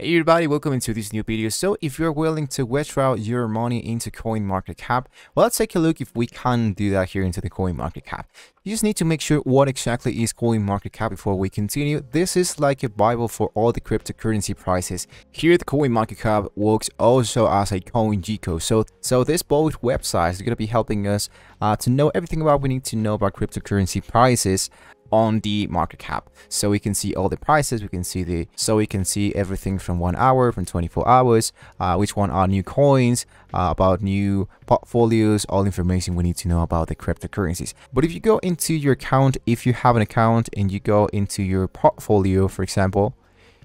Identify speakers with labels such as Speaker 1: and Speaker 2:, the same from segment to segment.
Speaker 1: Hey everybody, welcome into this new video. So if you're willing to withdraw your money into CoinMarketCap, well, let's take a look if we can do that here into the CoinMarketCap. You just need to make sure what exactly is CoinMarketCap before we continue. This is like a bible for all the cryptocurrency prices. Here the CoinMarketCap works also as a CoinGecko. So, so this both websites are going to be helping us uh, to know everything about we need to know about cryptocurrency prices on the market cap. So we can see all the prices we can see the so we can see everything from one hour from 24 hours uh, which one are new coins uh, about new portfolios all information we need to know about the cryptocurrencies. But if you go into your account if you have an account and you go into your portfolio for example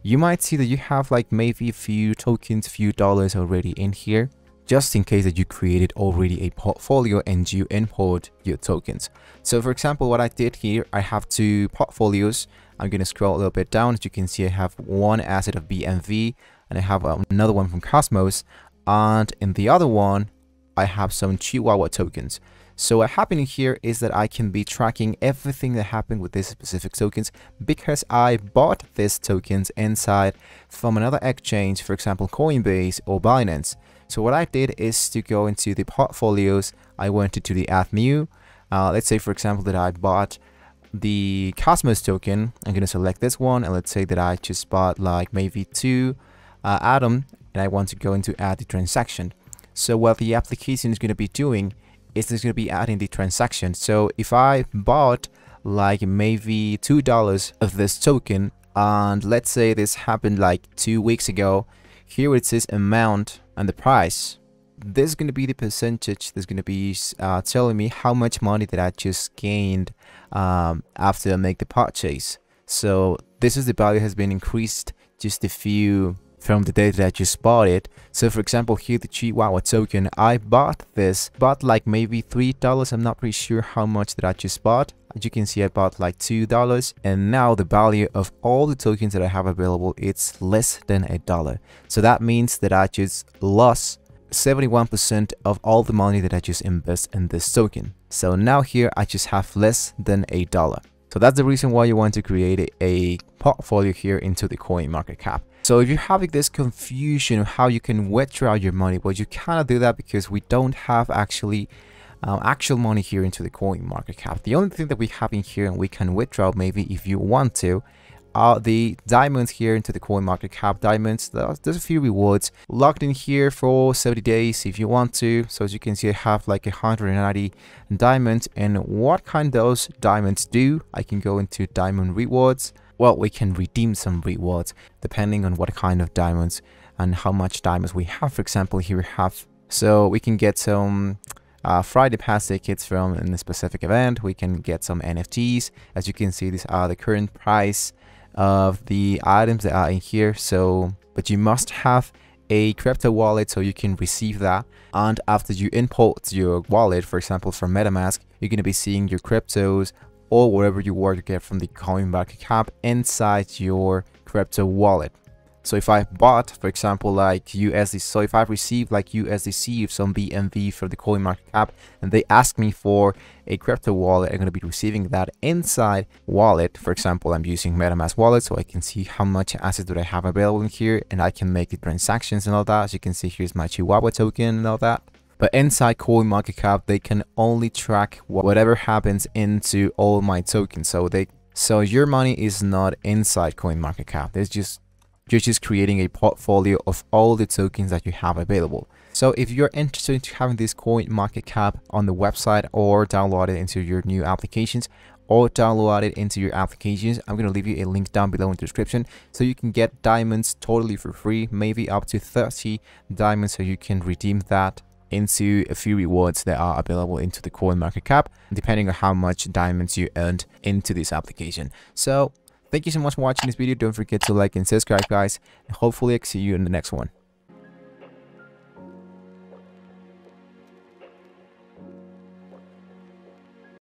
Speaker 1: you might see that you have like maybe a few tokens few dollars already in here just in case that you created already a portfolio and you import your tokens. So for example, what I did here, I have two portfolios. I'm going to scroll a little bit down. As you can see, I have one asset of BNB and I have another one from Cosmos. And in the other one, I have some Chihuahua tokens. So what happening here is that I can be tracking everything that happened with these specific tokens because I bought these tokens inside from another exchange, for example, Coinbase or Binance. So what I did is to go into the portfolios. I went into the new. Uh, let's say, for example, that I bought the Cosmos token. I'm going to select this one. And let's say that I just bought like maybe two uh, Atom and I want to go into add the transaction. So what the application is going to be doing is it's going to be adding the transaction. So if I bought like maybe $2 of this token and let's say this happened like two weeks ago here it says amount and the price this is going to be the percentage that's going to be uh, telling me how much money that I just gained um, after I make the purchase so this is the value has been increased just a few from the day that I just bought it. So for example, here the Chihuahua token, I bought this, bought like maybe $3. I'm not pretty sure how much that I just bought. As you can see, I bought like $2 and now the value of all the tokens that I have available, it's less than a dollar. So that means that I just lost 71% of all the money that I just invest in this token. So now here I just have less than a dollar. So that's the reason why you want to create a portfolio here into the coin market cap. So if you're having this confusion of how you can withdraw your money, well, you cannot do that because we don't have actually um, actual money here into the coin market cap. The only thing that we have in here and we can withdraw maybe if you want to are the diamonds here into the coin market cap diamonds. There's a few rewards locked in here for 70 days if you want to. So as you can see i have like 190 diamonds. And what kind those diamonds do? I can go into diamond rewards. Well we can redeem some rewards depending on what kind of diamonds and how much diamonds we have. For example here we have so we can get some uh, Friday pass tickets from in a specific event. We can get some NFTs. As you can see, these are the current price of the items that are in here. So, but you must have a crypto wallet so you can receive that. And after you import your wallet, for example, from MetaMask, you're going to be seeing your cryptos or whatever you were to get from the CoinMarketCap inside your crypto wallet. So if I bought, for example, like USDC, so if I receive like USDC some BNB from the CoinMarketCap and they ask me for a crypto wallet, I'm going to be receiving that inside wallet. For example, I'm using MetaMask wallet so I can see how much assets do I have available in here and I can make the transactions and all that. As you can see, here's my Chihuahua token and all that. But inside CoinMarketCap, they can only track whatever happens into all my tokens. So they so your money is not inside CoinMarketCap. There's just you're just creating a portfolio of all the tokens that you have available. So if you're interested in having this coin market cap on the website or download it into your new applications or download it into your applications, I'm going to leave you a link down below in the description so you can get diamonds totally for free, maybe up to 30 diamonds so you can redeem that into a few rewards that are available into the coin market cap depending on how much diamonds you earned into this application so Thank you so much for watching this video. Don't forget to like and subscribe, guys. And hopefully, I'll see you in the next one.